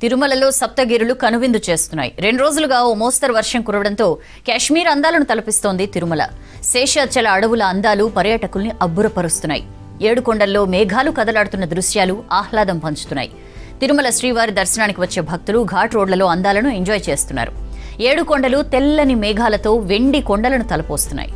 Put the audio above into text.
తిరుమలలో సప్తగిరులు కనువిందు చేస్తున్నాయి. రెండు రోజులుగా ఓ మోస్తరు వర్షం కురవడంతో కాశ్మీర్ అందాలను తలపిస్తోంది తిరుమల. శేషాచల అడవుల అందాలు పర్యాటకుల్ని అబ్బురపరుస్తున్నాయి. ఏడుకొండల్లో మేఘాలు కదలాడుతున్న దృశ్యాలు ఆహ్లాదం పంచుతున్నాయి. తిరుమల శ్రీవారి దర్శనానికి వచ్చే భక్తులు ఘాట్ రోడ్లలో అందాలను ఎంజాయ్ చేస్తున్నారు. ఏడుకొండలు తెల్లని మేఘాలతో వెండి కొండలను తలపోస్తున్నాయి.